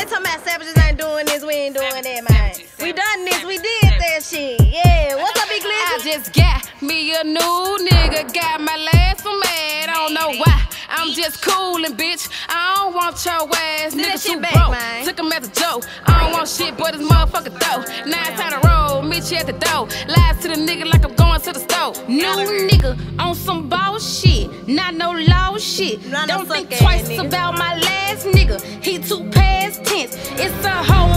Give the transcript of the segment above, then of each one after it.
they talking about savages ain't doing this, we ain't doing that, man. We done this, we did that shit. Yeah, what's up, Big I just got me a new nigga, got my last one mad. I don't know why. I'm just coolin', bitch. I don't want your ass. Nigga too back, broke. man. Took him as a joke. I don't want shit but this motherfucker dough. Now it's time to roll. You at the door. Lies to the nigga like I'm going to the store. New nigga on some bullshit. Not no law shit. Don't think twice about my last nigga. He too past tense. It's a whole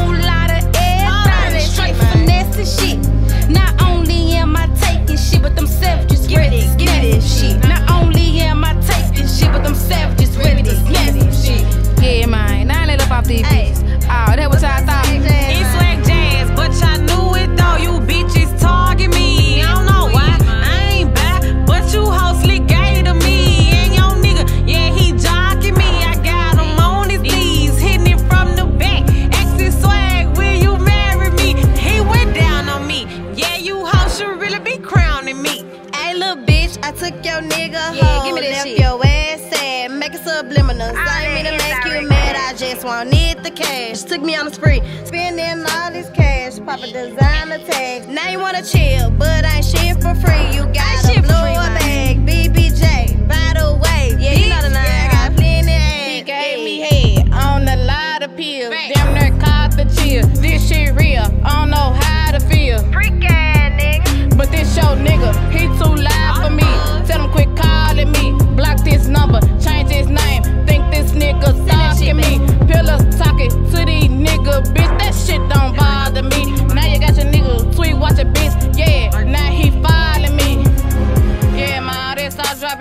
took your nigga Yeah, home, give me that left shit. your ass sad, make it subliminal. I ain't mean to make you mad, I just wanted the cash. Took me on a spree, spending all this cash, popping designer tags. Now you wanna chill, but I ain't shit for free. You shit for blow free,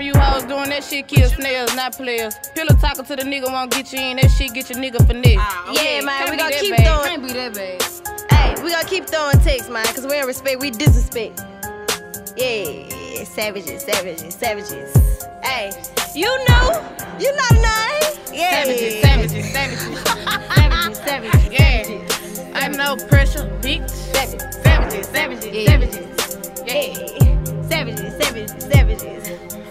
they start dropping you hoes doing that shit, kill snails, not players. Pillow talking to the nigga won't get you in. That shit get your nigga for next. Ah, yeah, man, Can't we be gonna keep bad. throwing- Can't be that bad. Hey, we gonna keep throwing texts, man, cause we don't respect, we disrespect. Yeah, savages, savages, savages. Hey, you know, you know the name. Yeah. Savages, savages, savages. savages, savages, Yeah. savages. I no pressure, bitch. Savages, Savages, savages, Yeah. savages. Yeah. Yeah. Savages, savages, savages.